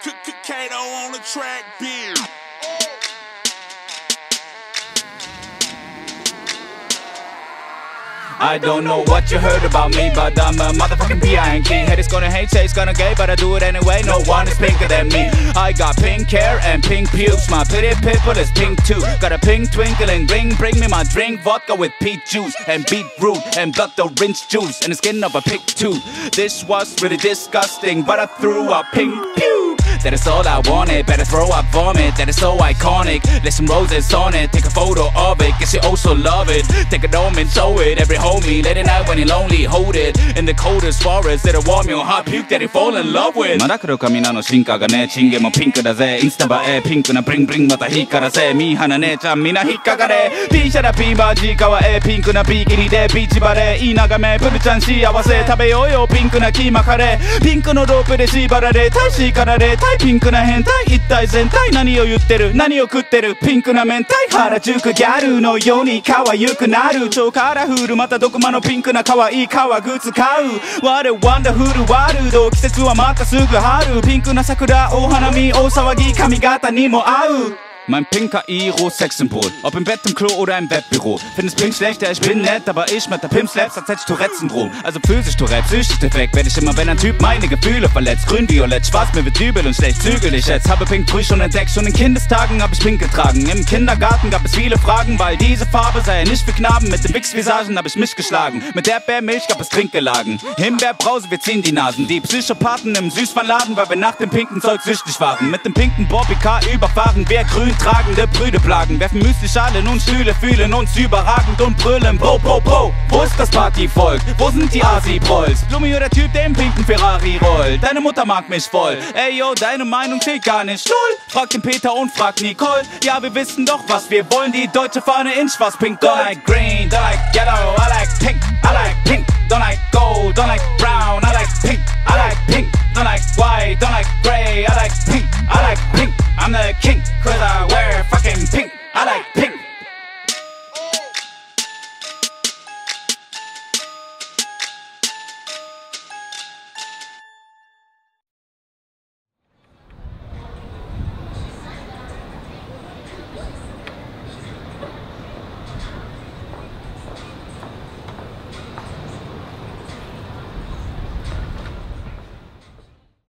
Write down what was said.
Kato on the track, bitch. I don't know what you heard about me, but I'm a motherfucking king. Haters gonna hate, say it's gonna gay, but I do it anyway. No one is pinker than me. I got pink hair and pink pubes. My pretty people is pink too. Got a pink twinkling ring. Bring me my drink, vodka with peach juice and beetroot and blood orange juice and the skin of a pig too. This was really disgusting, but I threw a pink pew. That is all I wanted. Better throw up vomit. That is so iconic. Let some roses on it. Take a photo of it. Guess you also love it. Take it home and show it. Every homie, late at night when you're lonely, hold it. In the coldest forest, that'll warm your heart. Puke that you fall in love with. まだ黒髪なの進化がね。チンゲもピンクだぜ。インスタ映え。ピンクなブリンブリンまた光らせ。ミーハな姉ちゃんみんな引っかかれ。ピーシャラピーマージーかわえ。ピンクなビキニでビーチバレー。いい眺め。プルちゃん幸せ。食べようよ。ピンクなキーマカレー。ピンクのロープで縛られ。大しかられ。タイピンクな変態一体全体。何を言ってる？何を食ってる？ピンクな明太？原宿ギャルのように可愛くなる。超カラフル。またどこまのピンクな可愛い革靴買う我ワンダフルワールド季節はまたすぐ春。ピンクな桜お花見大騒ぎ髪型にも合う。Mein pinker Iro Sexsymbol. Ob im Bett, im Klo oder im Webbüro. Findest Pink schlechter, ich bin nett, aber ich mit der Pimp Slaps, als hätte ich Tourette-Syndrom. Also physisch Tourette, psychisch defekt. Werd ich immer, wenn ein Typ meine Gefühle verletzt. Grün, violett, schwarz, mir wird übel und schlecht. Zügel ich jetzt. Habe Pink früh schon entdeckt. Schon in Kindestagen hab ich Pink getragen. Im Kindergarten gab es viele Fragen, weil diese Farbe sei ja nicht für Knaben. Mit den Wix-Visagen hab ich mich geschlagen. Mit Erdbeermilch gab es Trinkgelagen. Himbeerbrause, wir ziehen die Nasen. Die Psychopathen im Süßwarenladen, weil wir nach dem pinken Zeug süchtig waren. Mit dem pinken Bobby Car überfahren, wir grün tragende Brüde plagen. Werfen Müsli-Schalen und Stühle, fühlen uns überragend und brüllen. Bo, bo, bo, wo ist das Partyvolk? Wo sind die Asi-Prolls? Blumi oder Typ, der im pinken Ferrari rollt. Deine Mutter mag mich voll. Ey, yo, deine Meinung zählt gar nicht. Null. Frag den Peter und frag Nicole. Ja, wir wissen doch, was wir wollen. Die deutsche Fahne in schwarz, pink. Don't like green, don't like yellow, I like pink, I like pink. Don't like gold, don't like brown, I like pink, I like pink. Don't like white, don't like gray, I like pink, I like pink. I'm the king, cause I.